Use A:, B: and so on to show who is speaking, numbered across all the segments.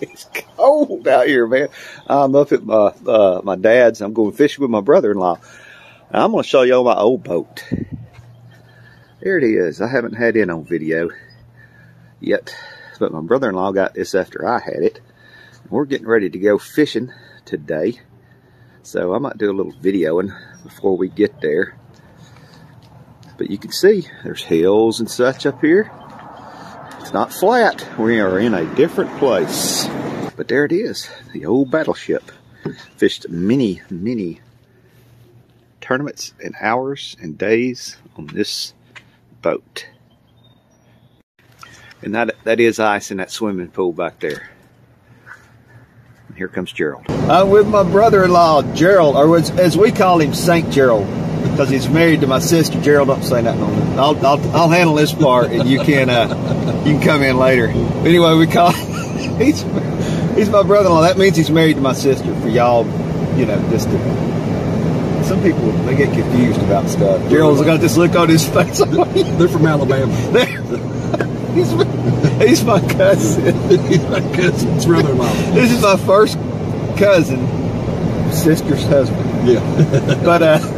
A: it's cold out here, man. I'm up at my uh, my dad's. I'm going fishing with my brother-in-law. I'm going to show y'all my old boat. There it is. I haven't had it on video yet, but my brother-in-law got this after I had it. We're getting ready to go fishing today. So I might do a little videoing before we get there. But you can see there's hills and such up here. It's not flat. We are in a different place. But there it is, the old battleship. Fished many, many tournaments and hours and days on this boat. And that that is ice in that swimming pool back there. And here comes Gerald. I'm with my brother-in-law, Gerald, or as, as we call him, St. Gerald because he's married to my sister. Gerald, don't say nothing on that. I'll, I'll, I'll handle this part, and you can uh, you can come in later. Anyway, we call he's he's my brother-in-law. That means he's married to my sister. For y'all, you know, just to, some people they get confused about stuff. Gerald's got this look on his face.
B: They're from Alabama.
A: he's, he's my cousin.
B: he's my cousin's brother-in-law.
A: This is my first cousin, sister's husband.
B: Yeah.
A: but uh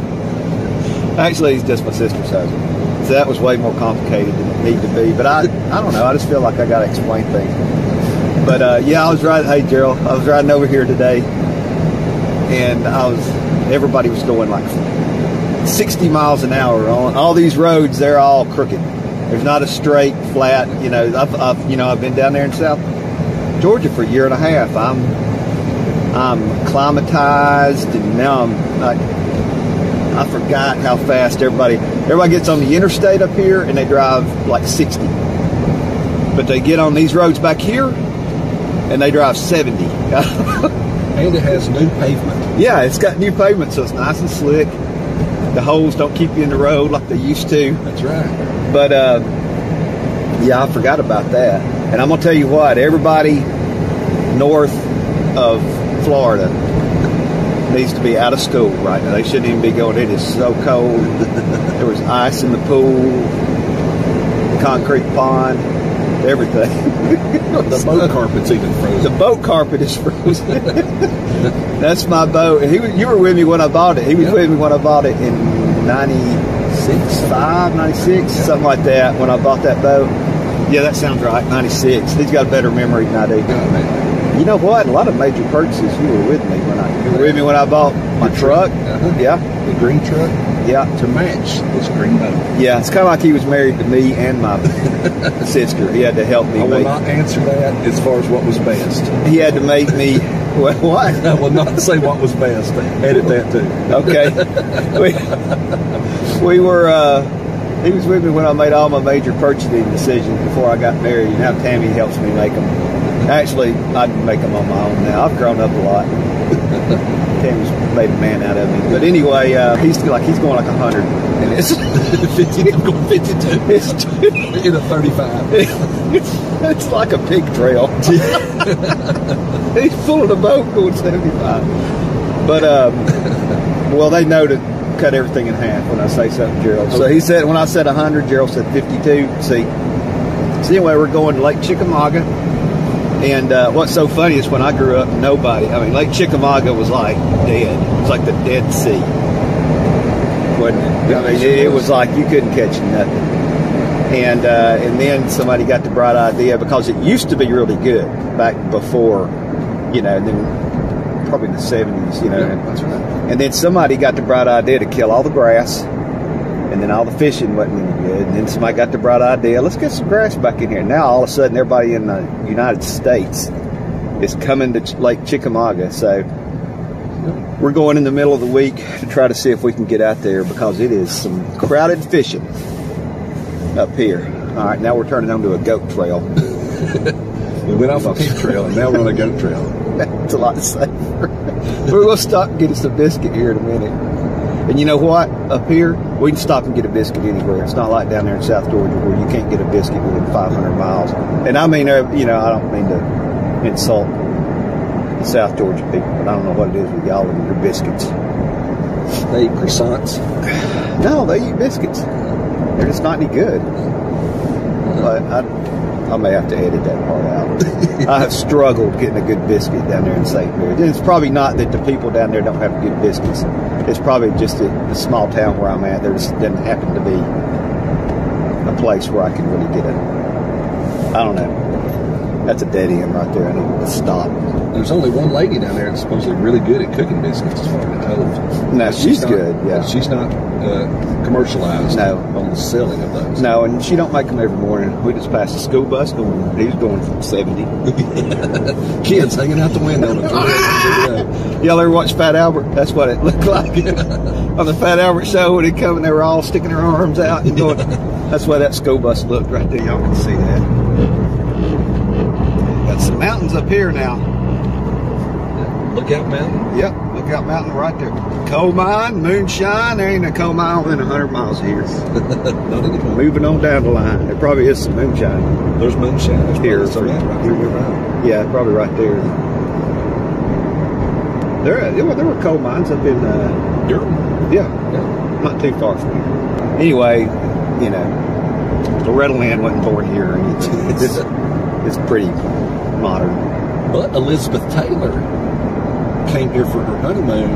A: Actually, he's just my sister's husband. So that was way more complicated than it needed to be. But I, I don't know. I just feel like I got to explain things. But uh, yeah, I was riding. Hey, Gerald, I was riding over here today, and I was. Everybody was going like 60 miles an hour on all these roads. They're all crooked. There's not a straight, flat. You know, I've, I've you know I've been down there in South Georgia for a year and a half. I'm I'm acclimatized, and now I'm like I forgot how fast everybody everybody gets on the interstate up here and they drive like 60. But they get on these roads back here and they drive 70.
B: and it has new pavement.
A: Yeah, it's got new pavement, so it's nice and slick. The holes don't keep you in the road like they used to.
B: That's right.
A: But uh, yeah, I forgot about that. And I'm gonna tell you what, everybody north of Florida needs to be out of school right now. They shouldn't even be going. It is so cold. there was ice in the pool, concrete pond, everything.
B: the boat carpet's even frozen.
A: The boat carpet is frozen. That's my boat. He, you were with me when I bought it. He was yep. with me when I bought it in 96, 5, 96, yep. something like that when I bought that boat. Yeah, that sounds right. 96. He's got a better memory than I do. You know what? A lot of major purchases. You were with me when I you were with me when I bought my truck. Uh-huh. Yeah,
B: the green truck.
A: Yeah,
B: to match this green boat.
A: Yeah, it's kind of like he was married to me and my sister. He had to help me.
B: I will
A: make,
B: not answer that as far as what was best.
A: He had to make me. Well, what?
B: I will not say what was best. Edit that too.
A: Okay. we, we were. Uh, he was with me when I made all my major purchasing decisions before I got married. Now Tammy helps me make them. Actually, I make them on my own now. I've grown up a lot. Tammy's made a man out of me. But anyway, uh, he's like he's going like a hundred, and it's
B: 50. I'm going 52. It's in a 35.
A: It's, like a pig trail. he's pulling a boat going 75. But um, well, they know to cut everything in half when I say something, Gerald. So he said when I said 100, Gerald said 52. See. So anyway, we're going to Lake Chickamauga and uh, what's so funny is when I grew up, nobody, I mean, Lake Chickamauga was like dead. It was like the Dead Sea. Wasn't it? I mean, it, it was like you couldn't catch nothing. And uh, and then somebody got the bright idea because it used to be really good back before, you know, then probably in the 70s, you know.
B: Yeah, that's right.
A: And then somebody got the bright idea to kill all the grass and then all the fishing wasn't any good. And then somebody got the bright idea, let's get some grass back in here. Now all of a sudden, everybody in the United States is coming to Lake Chickamauga. So we're going in the middle of the week to try to see if we can get out there because it is some crowded fishing up here. All right, now we're turning onto a goat trail.
B: we went off a pig trail and now we're on a goat trail.
A: That's a lot safer. we're going to stop and get us a biscuit here in a minute. And you know what? Up here, we can stop and get a biscuit anywhere. It's not like down there in South Georgia where you can't get a biscuit within 500 miles. And I mean, uh, you know, I don't mean to insult the South Georgia people, but I don't know what it is with y'all and your biscuits.
B: They eat croissants.
A: No, they eat biscuits. They're just not any good. But I, I may have to edit that part out. I have struggled getting a good biscuit down there in St. Mary's. It's probably not that the people down there don't have good biscuits. It's probably just the, the small town where I'm at. There just doesn't happen to be a place where I can really get a. I don't know. That's a dead end right there. I need to stop.
B: There's only one lady down there that's supposedly really good at cooking biscuits, as far as I told.
A: No, she's
B: not-
A: good, yeah.
B: She's not uh, commercialized
A: No.
B: on the selling of those.
A: No, and she don't make them every morning. We just passed a school bus going. He's going from seventy.
B: Kids hanging out the window.
A: Y'all ever watch Fat Albert? That's what it looked like on the Fat Albert show when they come and they were all sticking their arms out and going. That's why that school bus looked right there. Y'all can see that. Some mountains up here now.
B: Lookout Mountain.
A: Yep, Lookout Mountain right there. Coal mine, moonshine. There ain't a coal mine within hundred miles of here.
B: Not anymore.
A: Moving on down the line, there probably is some moonshine.
B: There's moonshine. There's
A: Here.
B: some right, right here mine.
A: Yeah, probably right there. There, there were, there were coal mines up in. Uh,
B: You're,
A: yeah,
B: yeah.
A: not too far from here. Anyway, you know, Loretta Lynn wasn't born here or anything. It's, it's pretty modern.
B: But Elizabeth Taylor came here for her honeymoon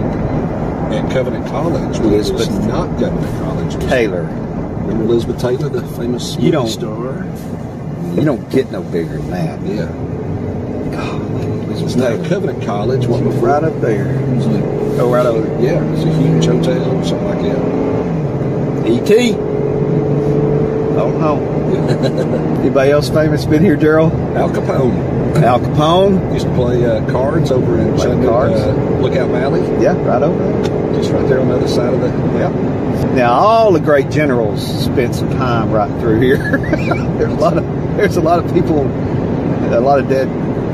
B: at Covenant College. was
A: Elizabeth
B: not Covenant College.
A: Taylor,
B: Remember Elizabeth Taylor, the famous
A: You don't-
B: star?
A: you don't get no bigger than that.
B: Yeah.
A: God,
B: It's now Covenant College. What before?
A: right up there.
B: Was a-
A: Oh, right over there.
B: yeah, it's a huge hotel or something like that.
A: E.T. Don't know. Anybody else famous been here, Gerald?
B: Al Capone
A: Al Capone.
B: used to play uh, cards over in Chattanooga,
A: cards?
B: uh, Lookout Valley,
A: Yeah, right over there.
B: just right there on the other side of the.
A: Yeah. Now all the great generals spent some time right through here. there's a lot of there's a lot of people, a lot of dead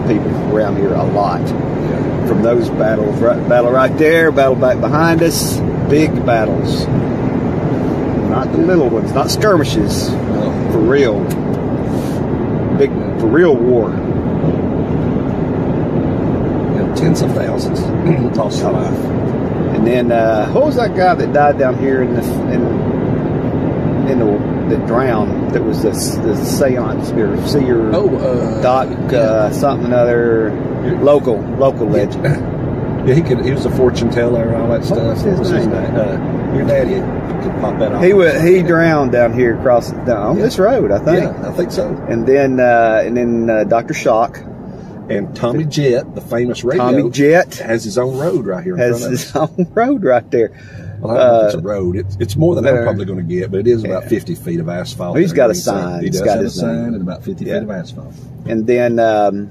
A: people around here. A lot
B: Yeah.
A: from those battles. Right, battle right there, battle back behind us. Big battles, not the little ones, not skirmishes.
B: Well,
A: For real, big for real war.
B: Tens of thousands lost their life.
A: And then uh, what was that guy that died down here in the in in the that drowned? That was the the seance or seer.
B: Oh, uh,
A: Doc uh, something other local local legend.
B: Yeah, he could. He was a fortune teller and all that stuff.
A: was his name?
B: Uh, your daddy could pop that off.
A: He was he drowned down here across down on
B: Yeah.
A: this road, I think.
B: Yeah, I think so.
A: And then uh, and then uh, Doctor Shock,
B: And Tommy Jett, the famous radio,
A: Tommy Jett
B: has his own road right here
A: has
B: front of us.
A: his own road right there.
B: Well, I don't know if it's
A: Uh,
B: a road. It's, it's more than
A: there.
B: I'm probably going to get, but it is about 50 feet of asphalt.
A: He's got a sign.
B: He
A: He's
B: does
A: got
B: have a
A: his name.
B: sign and about 50
A: Yeah.
B: feet of asphalt.
A: And then um,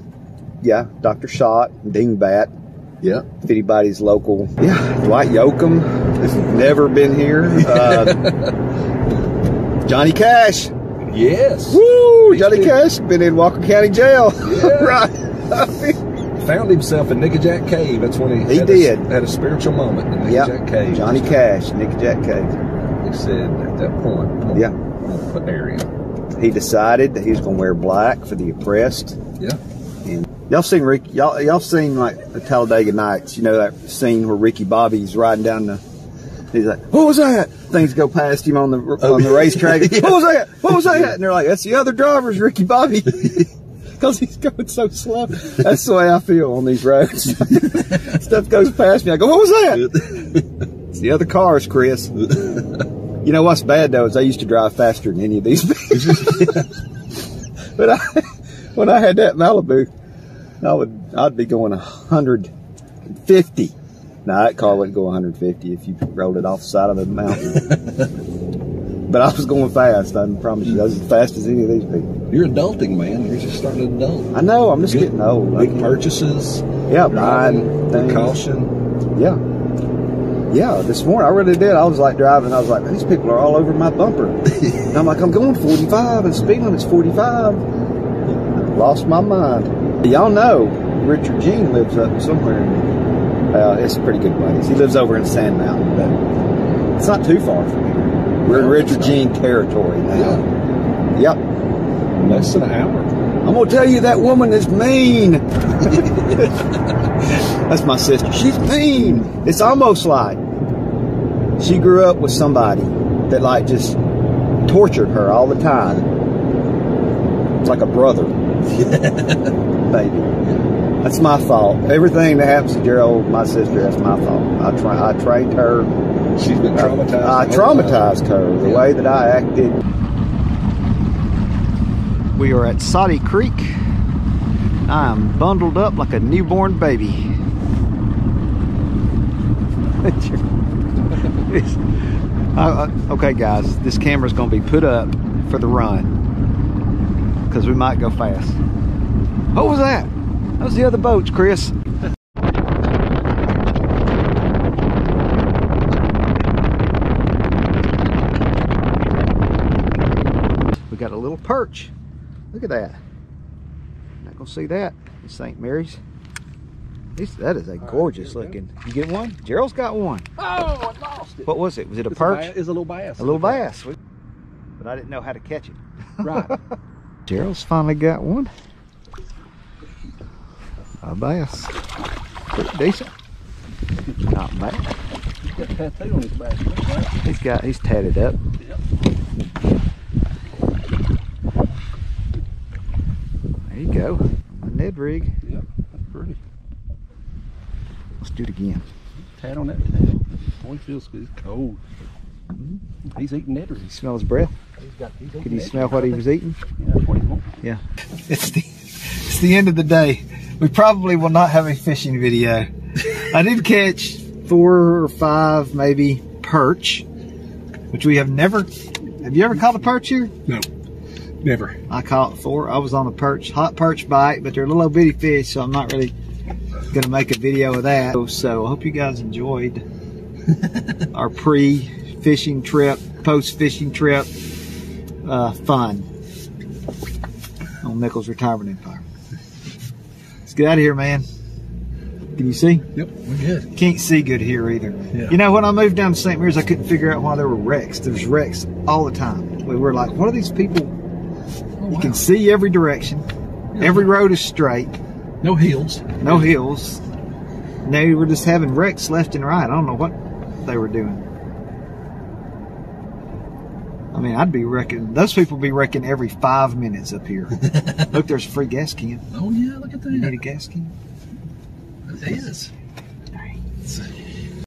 A: yeah, Doctor Shock, Dingbat.
B: Yeah.
A: if anybody's local. Yeah, Dwight Yoakam has never been here. Uh, Johnny Cash.
B: Yes.
A: Woo!
B: He's
A: Johnny
B: been-
A: Cash been in Walker County Jail.
B: Yeah.
A: right.
B: Found himself in Nickajack Cave. That's when he,
A: He
B: had
A: did.
B: A, had a spiritual moment in
A: yep.
B: Nickajack Cave.
A: Johnny Cash, Nickajack Cave.
B: He said at that point,
A: Yeah.
B: Put area.
A: He decided that he was going to wear black for the oppressed.
B: Yeah.
A: And Y'all seen Rick? Y'all y'all seen like the Talladega Nights? You know that scene where Ricky Bobby's riding down the. He's like, "What was that?" Things go past him on the on the oh. racetrack.
B: Yeah.
A: What was that? What was that? And they're like, "That's the other driver's Ricky Bobby," because he's going so slow. That's the way I feel on these roads. Stuff goes past me. I go, "What was that?" It's the other cars, Chris. You know what's bad though is I used to drive faster than any of these. but I, when I had that Malibu, I would I'd be going 150. Now that car wouldn't go 150 if you rolled it off the side of the mountain. but I was going fast. I can promise you, I was as fast as any of these people.
B: You're adulting, man. You're just starting to adult.
A: I know. I'm just
B: Good-
A: getting old.
B: Big
A: can't-
B: purchases.
A: Yeah, buying things.
B: caution.
A: Yeah. Yeah, this morning I really did. I was like driving. I was like, these people are all over my bumper. and I'm like, I'm going 45 and speed limit's 45. Lost my mind. Y'all know Richard Jean lives up somewhere. Uh, it's a pretty good ways. He lives over in Sand Mountain, but it's not too far from here. We're in Richard. Gene territory now.
B: Yeah.
A: Yep.
B: Less than an hour.
A: I'm gonna tell you that woman is mean. That's my sister. She's mean. It's almost like she grew up with somebody that like just tortured her all the time. It's like a brother, baby. That's my fault. Everything that happens to Gerald, my sister, that's my fault. I try. I trained her.
B: She's been traumatized.
A: I
B: the
A: traumatized her the
B: Yeah.
A: way that I acted. We are at Soddy Creek. I am bundled up like a newborn baby. Uh, uh, okay, guys, this camera's going to be put up for the run because we might go fast. What was that? That was the other boats, Chris. We got a little perch. Look at that. Not gonna see that in St. Mary's. This- That is a gorgeous
B: here we go.
A: looking. You get one? Gerald's got one.
B: Oh, I lost it.
A: What was it? Was it a
B: It's
A: perch?
B: ba- It's a little bass.
A: A little bass. But I didn't know how to catch it.
B: Right.
A: Gerald's finally got one. A bass. Pretty decent. Not bad.
B: He's got a tattoo on his back. Right?
A: He's got he's tatted up.
B: Yep.
A: There you go. A Ned rig.
B: Yep. That's pretty.
A: Let's do it again.
B: Tat on that tail. Boy, he feels good. He's cold. Mm-hmm. He's eating
A: You
B: netters.
A: smell his breath?
B: He's got. He's
A: Could you smell what he was eating?
B: Yeah, what he wants.
A: Yeah. It's the it's the end of the day. We probably will not have a fishing video. I did catch four or five maybe perch, which we have never have you ever caught a perch here?
B: No. Never.
A: I caught four. I was on a perch, hot perch bite, but they're a little old bitty fish, so I'm not really gonna make a video of that. So I hope you guys enjoyed our pre-fishing trip, post-fishing trip, uh, fun on Nichols Retirement Empire. Let's get out of here, man. Can you see?
B: Yep. We're good.
A: Can't see good here either.
B: Yeah.
A: You know, when I moved down to St. Mary's, I couldn't figure out why there were wrecks. There's wrecks all the time. We were like, what are these people?
B: Oh,
A: You can see every direction. Every road is straight.
B: No hills.
A: No hills. They were just having wrecks left and right. I don't know what they were doing. I mean, I'd be wrecking. Those people be wrecking every five minutes up here. Look, there's a free gas can.
B: Oh yeah, look at that.
A: You need a gas can?
B: It is. It's-